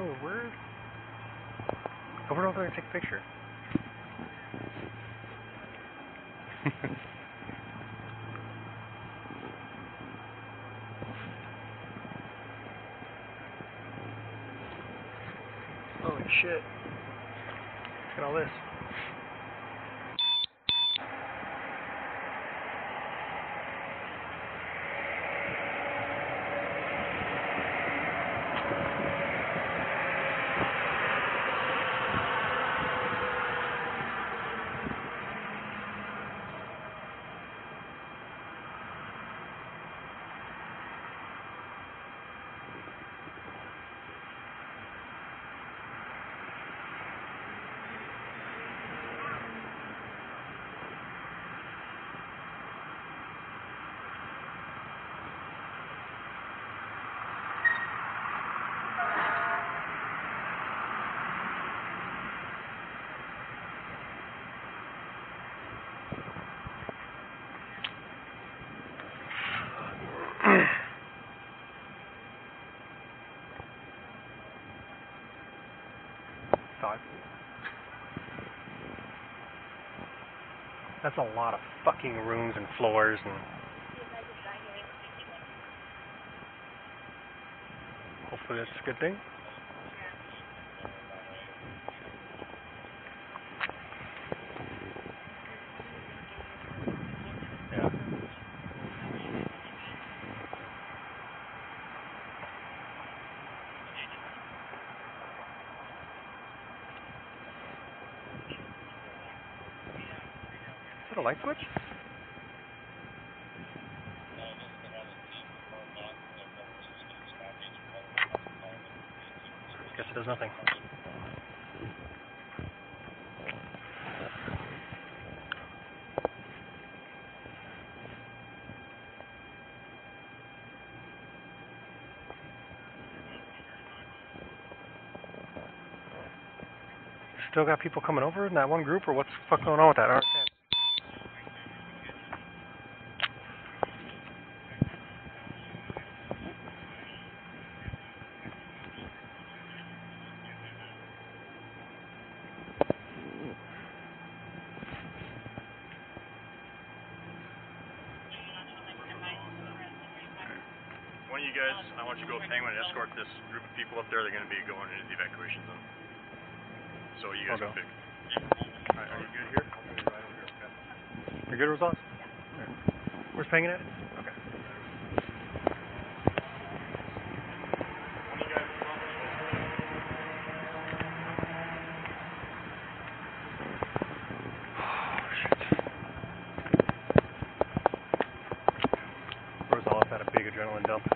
That's what oh, we're. Over over and take a picture. Holy shit. Look at all this. Five. That's a lot of fucking rooms and floors and hopefully that's a good thing. A light switch? Guess it does nothing. Still got people coming over in that one group, or what's the fuck going on with that? I don't understand. One of you guys, I want you to go with Penguin and escort this group of people up there. They're going to be going into the evacuation zone. So you guys Okay. can pick. Alright, are you good here? You're good, Rosales? Where's Penguin at? Okay. Rosales had a big adrenaline dump.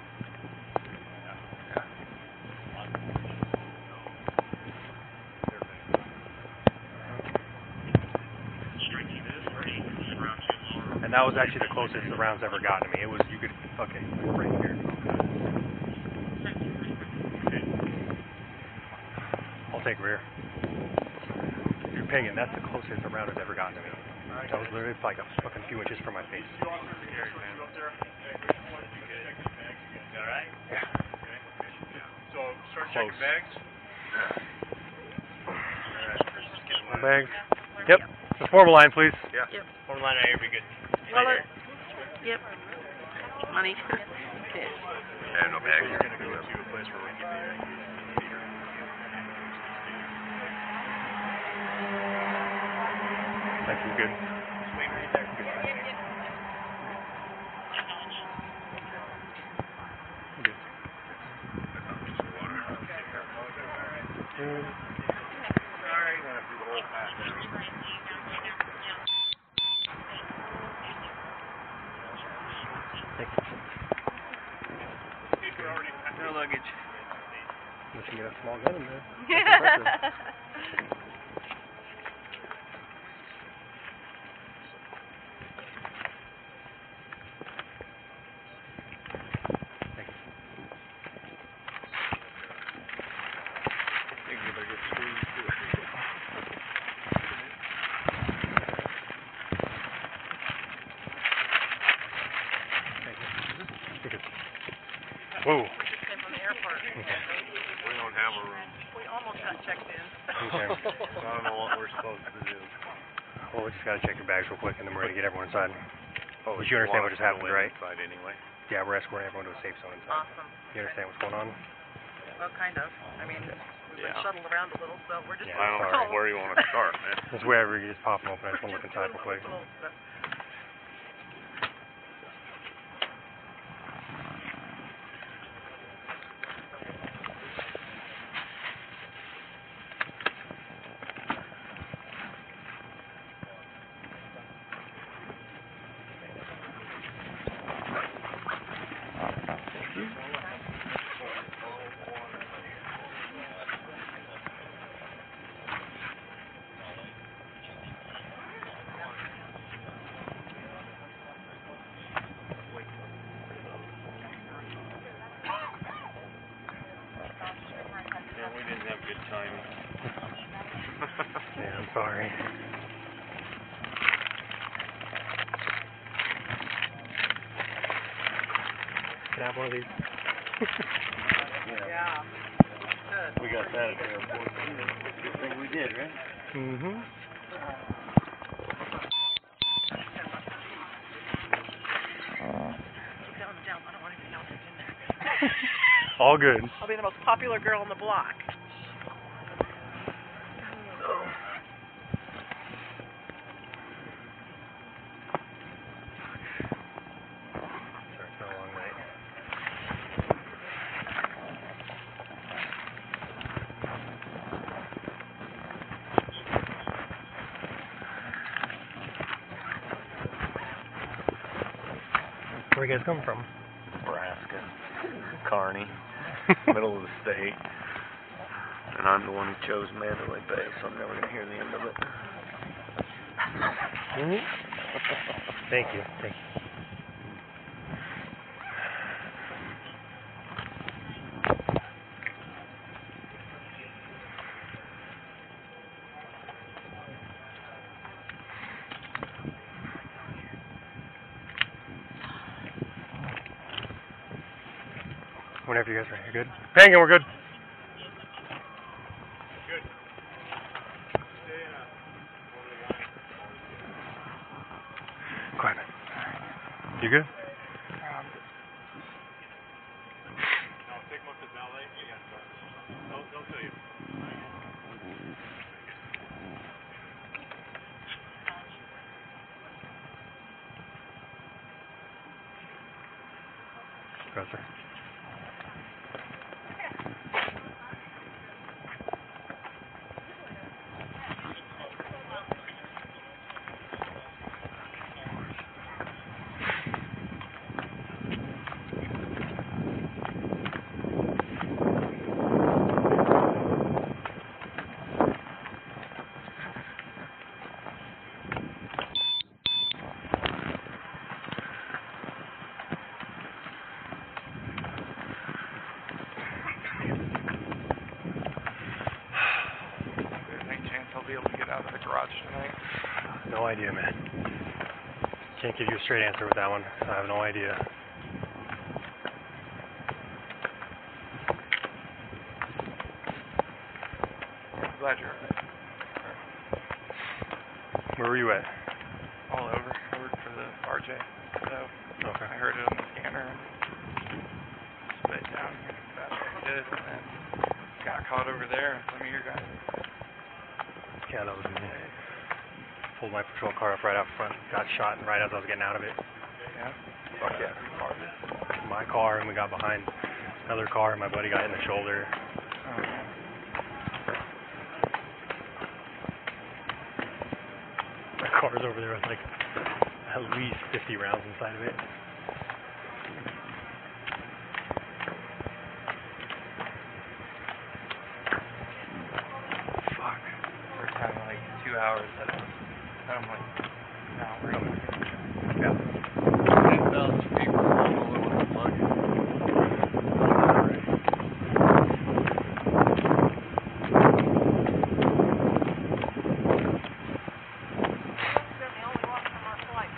And that was actually the closest the round's ever gotten to me. It was you could fucking right here. I'll take rear. You're pinging. That's the closest the round has ever gotten to me. That was literally like a fucking few inches from my face. Alright? Yeah. So start Close. checking bags. Bags. Yep. Just form a line, please. Yeah. Yep. Form line right here, be good. Wallet. Uh, yep. Money. okay. I have no bags. We're going to go to a place where we can get Thank you. Good. Good. Thank you. No luggage. Unless you get a small gun in there. Thank you. think you better get screwed too. Whoa. We just came from the airport. We don't have a room. We almost got checked in. Okay. So I don't know what we're supposed to do. Well, we just gotta check your bags real quick, and then we're gonna get everyone inside. Oh, But you understand what just happened, right? Inside anyway. Yeah, we're escorting everyone to a safe zone inside. Awesome. You understand what's going on? Well, kind of. I mean, we've been Yeah. shuttled around a little, so we're just. Yeah, I don't sorry. know where you want to start, man. Just wherever you just pop them open. I just wanna look inside real quick. Yeah, we didn't have a good time. Yeah, I'm sorry. Can have one of these? Yeah. We got that at the airport. Good thing we did, right? Mm-hmm. Keep telling them down. I don't want anything else in there. All good. I'll be the most popular girl on the block. Sorry, it's been a long night. Where you guys come from? Nebraska. Kearney. Middle of the state. And I'm the one who chose Mandalay Bay, so I'm never going to hear the end of it. hmm Thank you. Thank you. Whenever you guys are good. Penguin, we're good. Go ahead. You good? Go ahead, sir. There's any chance I'll be able to get out of the garage tonight? No idea, man. Can't give you a straight answer with that one. I have no idea. Glad you're Where were you at? all over. I worked for the RJ, so Okay. I heard it on the scanner and spit it down here as fast as I did, and then got caught over there. and Some of your guys. Yeah, that was me. Pulled my patrol car up right out front. Got shot right as I was getting out of it. Yeah. Fuck yeah. My car, and we got behind another car, and my buddy got hit in the shoulder. Oh, man. My car's over there with like at least 50 rounds inside of it. Fuck. First time in like two hours that I was. I'm like, no, we're going. Yeah. They're the only one from our flight.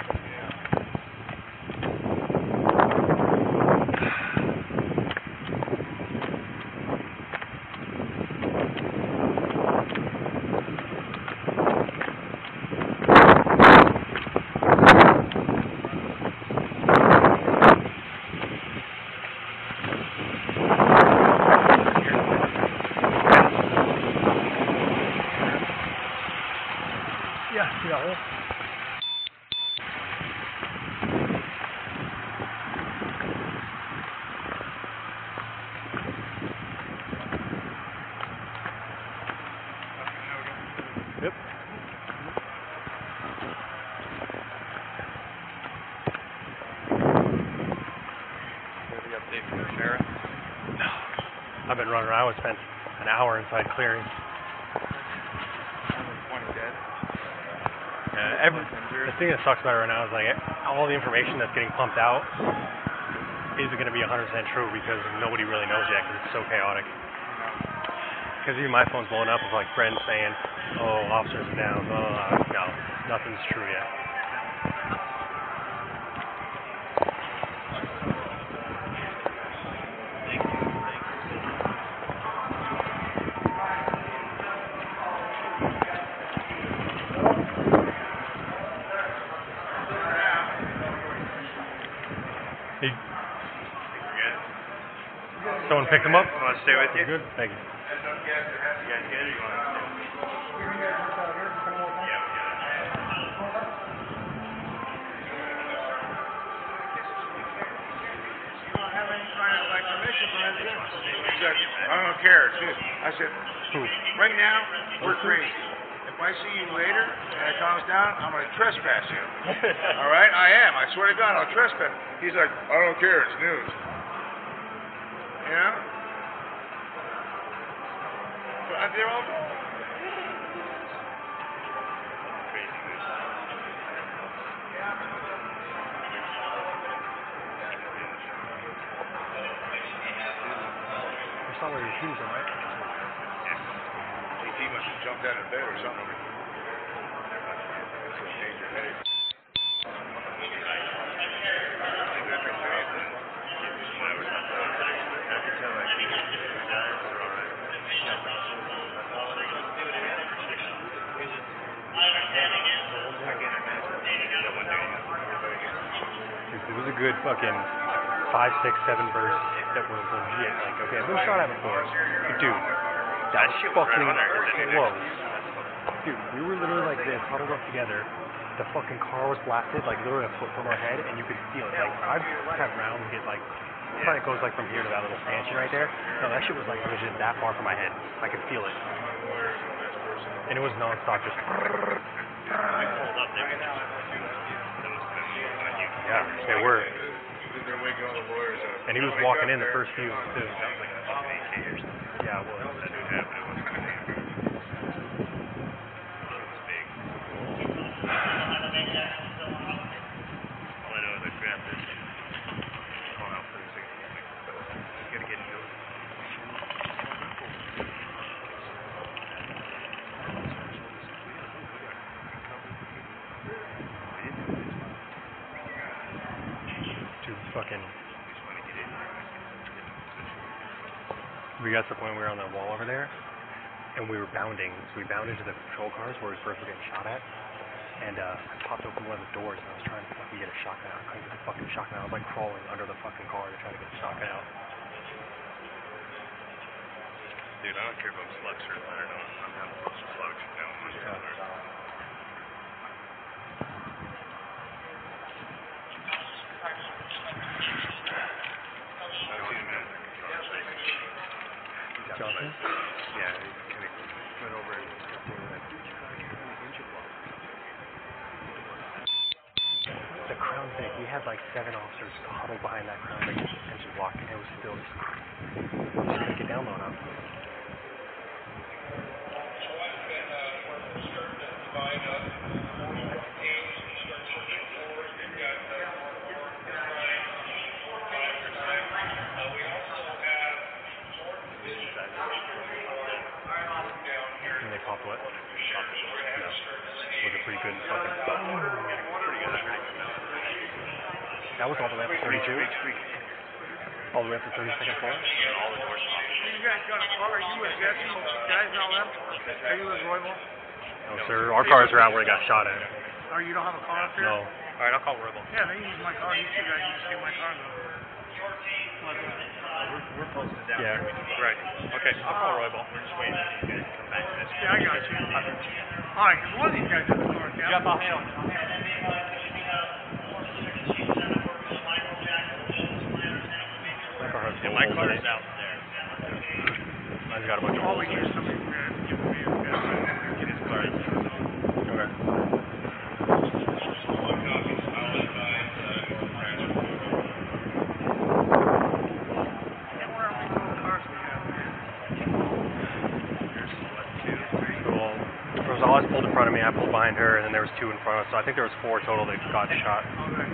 Yeah, see that hole? Yep. Maybe update from the sheriff. No. I've been running around. I spent an hour inside clearing. Yeah, every, the thing that sucks about it right now is like all the information that's getting pumped out isn't going to be 100% true because nobody really knows yet because it's so chaotic. Because even my phone's blowing up with like friends saying, "Oh, officers are down." Oh, no, nothing's true yet. Someone picked him up. Want to stay with you? Good. Thank you. You guys good? Or you want to? I don't care. I said, right now, we're crazy. If I see you later and it calms down, I'm going to trespass you. All right? I am. I swear to God, I'll trespass. He's like, I don't care. It's news. You know? But they're all. That's not where your shoes are, right? He must have jumped out of bed or something. Good fucking five, six, seven verse that were legit. Like, okay, I've been shot at before. But dude, that shit fucking close. Dude, we were literally like this, huddled up together. The fucking car was blasted, like literally a foot from our head, and you could feel it. Like, I've had rounds get like, probably goes like from here to that little stanchion right there. No, that shit was like legit that far from my head. I could feel it. And it was nonstop, just. Yeah, they were. They're waking all the lawyers up. And he was walking in the first few too. Yeah, it was. Dude, fucking. We got to the point where we were on the wall over there, and we were bounding. So we bounded to the patrol cars where we first were getting shot at. And uh, I popped open one of the doors, and I was trying to fucking get a shotgun out. I couldn't get the fucking shotgun out. I was like crawling under the fucking car to try to get the shotgun out. Dude, I don't care if I'm slug certified or not. I'm having to slugs. I'm just Yeah. Johnson? Yeah, he kind of went over and kept doing that. The Crown Vic, we had like seven officers huddled behind that Crown Vic detention block, and it was still just, just couldn't get down low enough. And That was all the way up to 32? All the way up to 32nd floor? You guys got a car? You with Jesse? Guys and all them? Are you with Royal? No, sir. Our cars are out where he got shot at. Or you don't have a car up here? No. Alright, I'll call Royal. Yeah, they use my car. You two guys steal my car. though. We're posted down. Yeah. Right. Okay. I'll call oh. Roy Ball. We're just waiting for guys to come back. Yeah, I got you. All right, one of these guys doesn't work out. Jeff, I'll handle it. My car has Yeah, full my holes car in is out there. Mine's got a bunch of oh, holes in need it. is somebody who has, give me a, get his car. Okay. And where are we going cars we have here? There's what, two, three, well, Rosales pulled in front of me, I pulled behind her, and then there was two in front of us. So I think there was four total that got shot. Oh, there.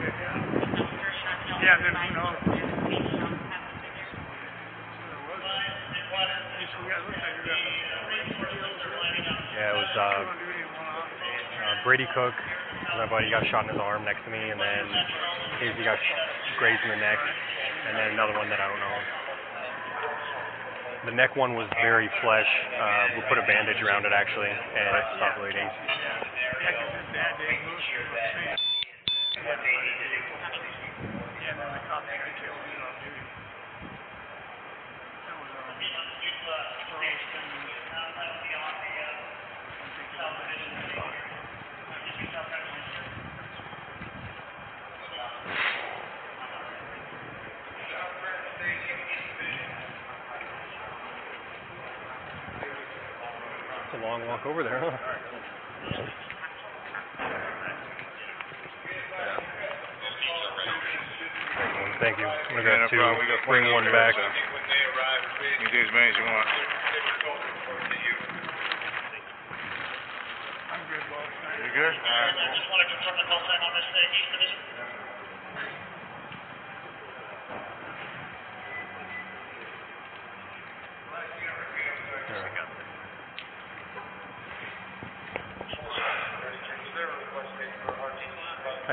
Yeah, then who knows? So there was. Hey, so we got, looks like we got three deals here. Yeah, it was uh, uh, Brady Cook, my buddy, got shot in his arm next to me, and then Casey got grazed in the neck, and then another one that I don't know. The neck one was very flesh. Uh, we put a bandage around it actually, and it stopped bleeding. Yeah, 'cause his dad didn't move. Yeah, and then the cop that killed him on duty. That was, um, Charleston. It's a long walk over there, huh? Thank you. We got two. problem. We got Bring plenty one over there, back. so. You can do as many as you want. I'm good, boss. Thank You good? All right.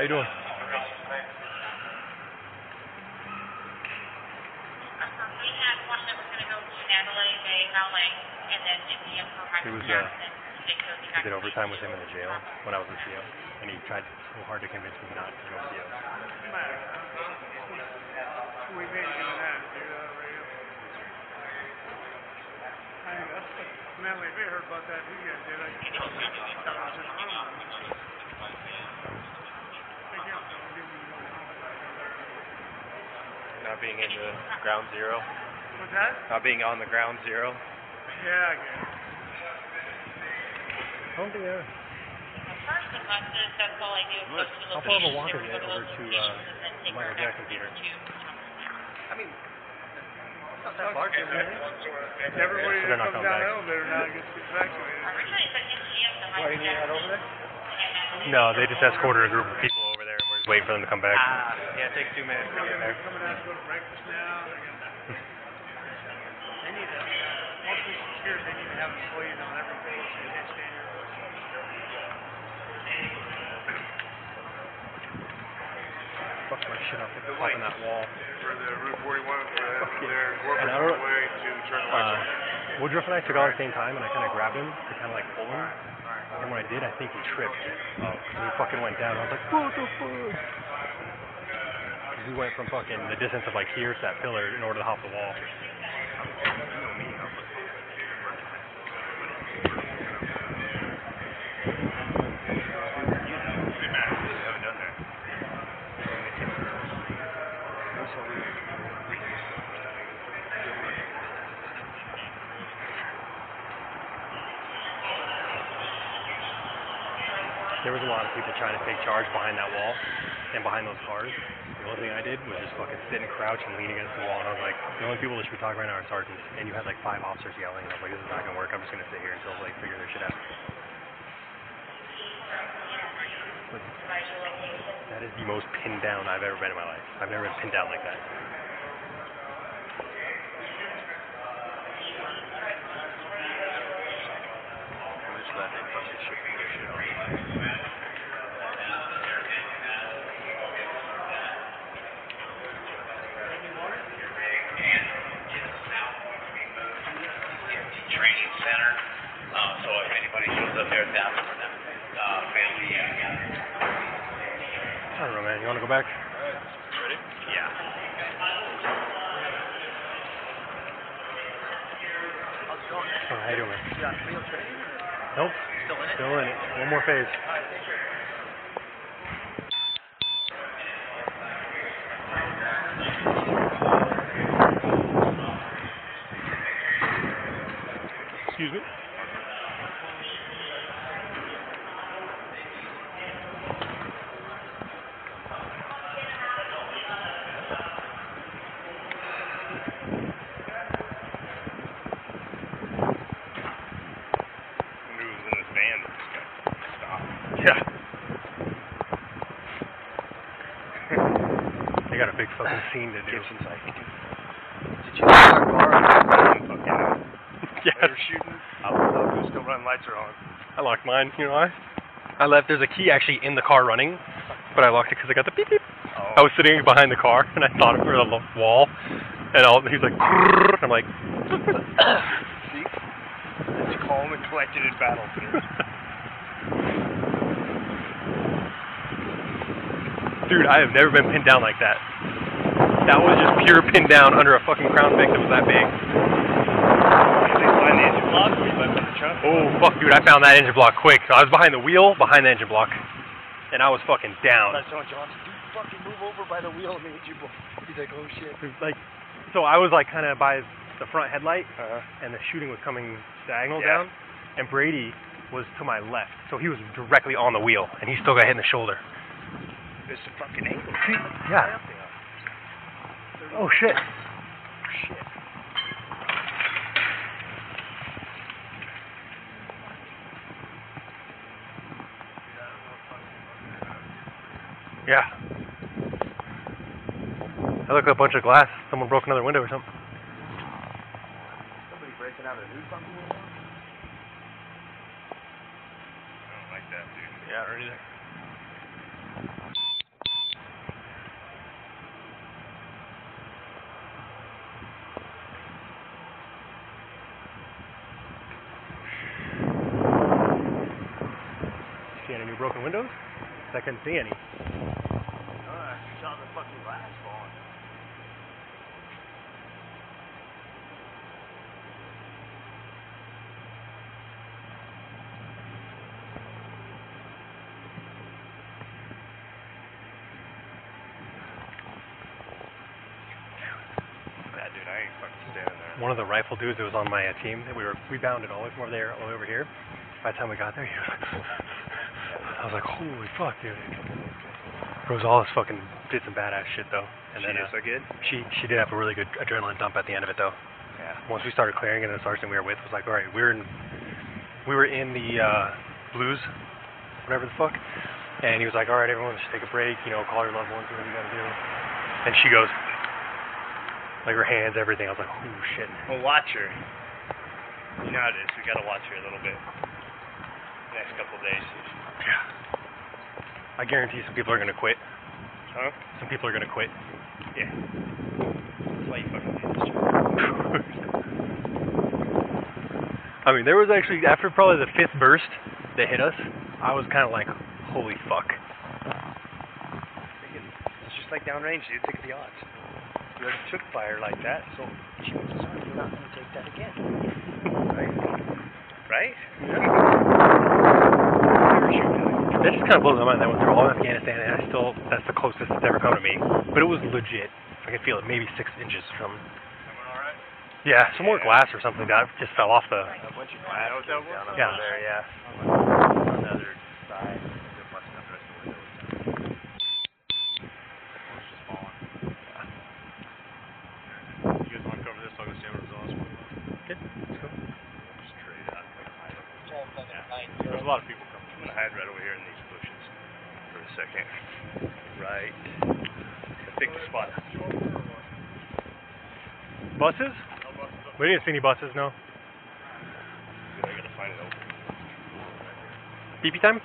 How you doing? We had one that was gonna go to Mandalay Bay Ballet, and then India for He was, uh, Jackson. They chose I did overtime with him in the jail when I was in CO, and he tried so hard to convince me not to go CO. you. We made it that, dude, on the radio. I think that's, man, we heard about that, you guys did, I thought just wrong. Thank you. I'll give you one. Not being in the ground zero, What's that? not being on the ground zero. Yeah, I guess. I don't think they're. First, the buses, that's all I do, is go to the How far of a locations, walk they is would it go to over to, uh, and Michael back Jackson Theater? I mean, it's not that far, is Everybody So that not comes coming down back. the elevator now gets vaccinated. Originally, it's like MGM, the Why, you need to head over there? No, they just escorted a group of people over there, and we're just waiting for them to come back. Ah, yeah, it takes two minutes to They're get gonna there. be coming out to go to breakfast now. They're gonna, they need to, once we secure it, they need to have employees on every page and hit standard. Fuck my shit off the top of that wall. For the Route 91, for Fuck yeah. their And corporate I don't- way to turn the lights on. Uh, Woodruff and I took it at the same time, and I kind of grabbed him to kind of like pull him. And when I did, I think he tripped. Oh. And he fucking went down. I was like, what the fuck? 'Cause we went from fucking the distance of like here to that pillar in order to hop the wall. There was a lot of people trying to take charge behind that wall and behind those cars. The only thing I did was just fucking sit and crouch and lean against the wall. And I was like, the only people that should be talking right now are sergeants. And you had like five officers yelling. And I was like, this is not gonna work. I'm just gonna sit here until they figure their shit out. But that is the most pinned down I've ever been in my life. I've never been pinned down like that. Fucking scene to do. Gibson's like, dude, did you lock our car? Fucking, Yes. they were shooting. I was up, it was still running, lights are on. I locked mine. You know why? I left. There's a key actually in the car running, but I locked it because I got the beep beep. Oh. I was sitting behind the car and I thought it was a wall, and all, he's like, and I'm like, See? It's calm and collected in battle, dude, I have never been pinned down like that. That was just pure pinned down under a fucking Crown Vic that was that big. Did they find the engine block or you left in the truck? Oh fuck, dude, I found that engine block quick. I was behind the wheel, behind the engine block, and I was fucking down. I was telling Johnson, dude, fucking move over by the wheel and the engine block. He's like, oh shit. Like, so I was like kind of by the front headlight, Uh-huh. and the shooting was coming diagonal Yeah. down, and Brady was to my left, so he was directly on the wheel, and he still got hit in the shoulder. There's some fucking angle. Yeah. Oh shit. Shit. Yeah. I looked at a bunch of glass. Someone broke another window or something. Somebody breaking out a new fucking window? I don't like that, dude. Yeah, or either. See any new broken windows? I couldn't see any. Uh, saw the fucking glass falling. One of the rifle dudes that was on my uh, team, we were we bounded all the way from over there all the way over here. By the time we got there, he was I was like, holy fuck, dude. Rosales fucking did some badass shit though. And She then did uh, so good? she she did have a really good adrenaline dump at the end of it though. Yeah. Once we started clearing it, the sergeant we were with was like, all right, we're in we were in the uh, blues, whatever the fuck. And he was like, all right, everyone, just take a break. You know, call your loved ones, whatever you gotta do. And she goes, like her hands, everything. I was like, oh shit. Well, watch her. You know how it is. We gotta watch her a little bit. Next couple of days. I guarantee some people are gonna quit. Huh? Some people are gonna quit. Yeah. That's why you fucking do this. I mean, there was actually after probably the fifth burst that hit us, I was kind of like, holy fuck. It's just like downrange, dude. Take the odds. You already took fire like that, so chances are you're not gonna take that again. Right? Right? That just kind of blows my mind. I went through all of Afghanistan, and I still that's the closest it's ever come to me. But it was legit. I could feel it, maybe six inches from. Yeah, some more glass or something that just fell off the. A bunch of glass down over Yeah. there, yeah. On side. They're busting up the rest of the windows. It's just falling. You guys want to cover this? I'll go stand with Rosales. Good. Let's go. Straight up. There's a lot of people gonna hide right over here in these bushes for a second. Right. I pick the spot. Buses? We didn't see any buses, no. Good, I gotta find it open. BP time?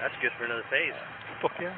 That's good for another phase. Fuck yeah.